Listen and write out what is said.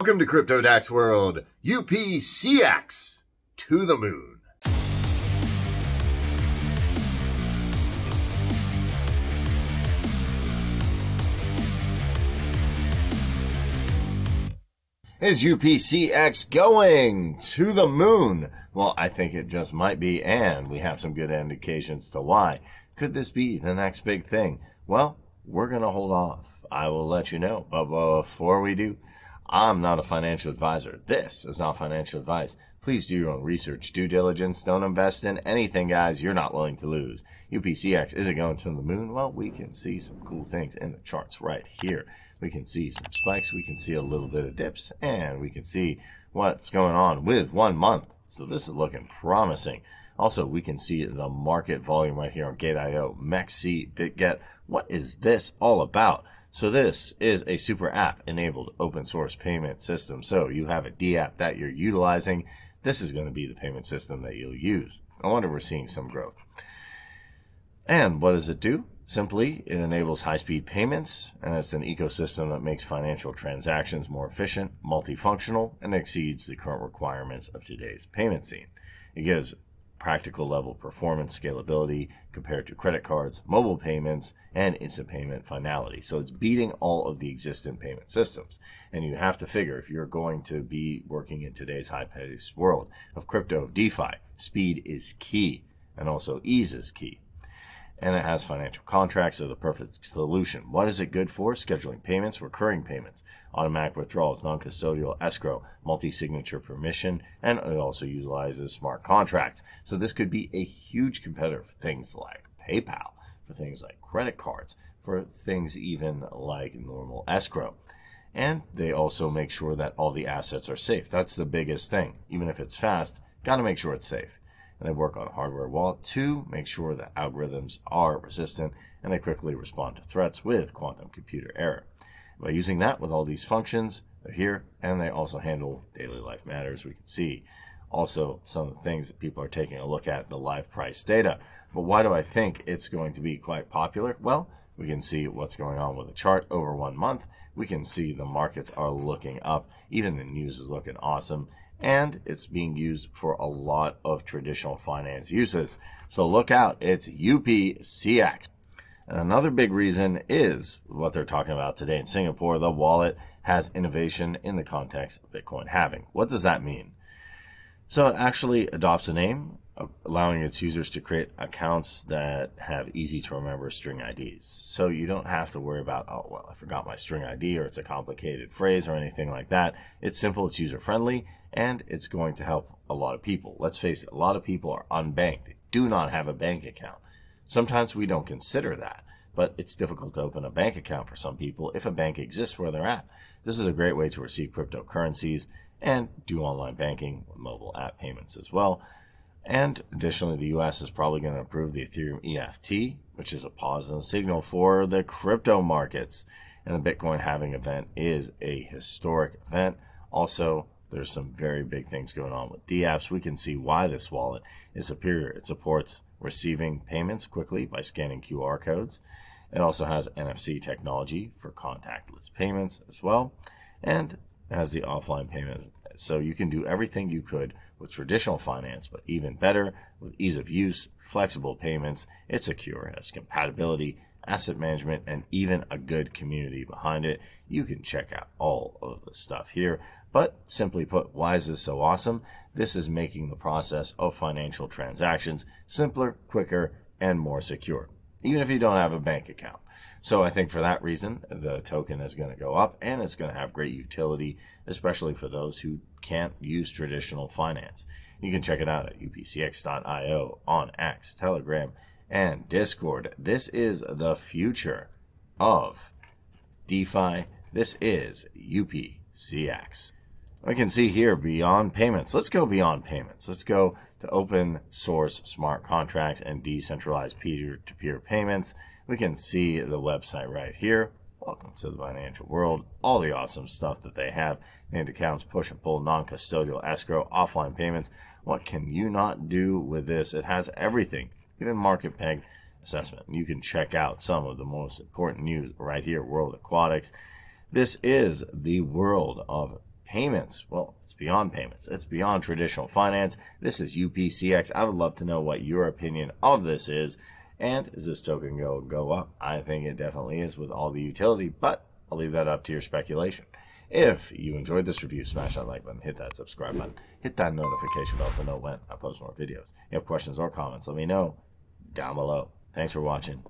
Welcome to Crypto Dex World, UPCX to the moon. Is UPCX going to the moon? Well, I think it just might be, and we have some good indications to why. Could this be the next big thing? Well, we're going to hold off. I will let you know. But before we do, I'm not a financial advisor. This is not financial advice. Please do your own research, due diligence. Don't invest in anything, guys, you're not willing to lose. UPCX, is it going to the moon? Well, we can see some cool things in the charts right here. We can see some spikes, we can see a little bit of dips, and we can see what's going on with one month. So this is looking promising. Also, we can see the market volume right here on Gate.io, MEXC, BitGet. What is this all about? So this is a super app enabled open source payment system. So you have a D app that you're utilizing. This is going to be the payment system that you'll use. I wonder we're seeing some growth. And what does it do? Simply, it enables high speed payments, and it's an ecosystem that makes financial transactions more efficient, multifunctional, and exceeds the current requirements of today's payment scene. It gives practical level performance scalability compared to credit cards, mobile payments, and instant payment finality. So it's beating all of the existing payment systems. And you have to figure if you're going to be working in today's high paced world of crypto, DeFi, speed is key and also ease is key and it has financial contracts, so the perfect solution. What is it good for? Scheduling payments, recurring payments, automatic withdrawals, non-custodial escrow, multi-signature permission, and it also utilizes smart contracts. So this could be a huge competitor for things like PayPal, for things like credit cards, for things even like normal escrow. And they also make sure that all the assets are safe. That's the biggest thing. Even if it's fast, got to make sure it's safe and they work on hardware wallet to make sure that algorithms are resistant and they quickly respond to threats with quantum computer error. By using that with all these functions, they're here and they also handle daily life matters. We can see also some of the things that people are taking a look at the live price data. But why do I think it's going to be quite popular? Well, we can see what's going on with the chart over one month. We can see the markets are looking up. Even the news is looking awesome and it's being used for a lot of traditional finance uses. So look out, it's UPCX. And another big reason is what they're talking about today in Singapore. The wallet has innovation in the context of Bitcoin halving. What does that mean? So it actually adopts a name, allowing its users to create accounts that have easy to remember string IDs. So you don't have to worry about, oh, well, I forgot my string ID or it's a complicated phrase or anything like that. It's simple, it's user friendly, and it's going to help a lot of people. Let's face it, a lot of people are unbanked, do not have a bank account. Sometimes we don't consider that, but it's difficult to open a bank account for some people if a bank exists where they're at. This is a great way to receive cryptocurrencies and do online banking mobile app payments as well. And additionally, the US is probably going to approve the Ethereum EFT, which is a positive signal for the crypto markets. And the Bitcoin halving event is a historic event. Also, there's some very big things going on with DApps. We can see why this wallet is superior. It supports receiving payments quickly by scanning QR codes. It also has NFC technology for contactless payments as well. And has the offline payment. So you can do everything you could with traditional finance, but even better with ease of use, flexible payments. It's secure, has compatibility, asset management, and even a good community behind it. You can check out all of the stuff here. But simply put, why is this so awesome? This is making the process of financial transactions simpler, quicker, and more secure, even if you don't have a bank account. So I think for that reason, the token is going to go up and it's going to have great utility, especially for those who can't use traditional finance. You can check it out at upcx.io on X, Telegram, and Discord. This is the future of DeFi. This is UPCX. We can see here beyond payments. Let's go beyond payments. Let's go to open source smart contracts and decentralized peer to peer payments. We can see the website right here. Welcome to the financial world. All the awesome stuff that they have named accounts, push and pull, non custodial escrow, offline payments. What can you not do with this? It has everything, even market peg assessment. You can check out some of the most important news right here World Aquatics. This is the world of payments. Well, it's beyond payments. It's beyond traditional finance. This is UPCX. I would love to know what your opinion of this is. And is this token go go up? I think it definitely is with all the utility, but I'll leave that up to your speculation. If you enjoyed this review, smash that like button, hit that subscribe button, hit that notification bell to know when I post more videos. If you have questions or comments, let me know down below. Thanks for watching.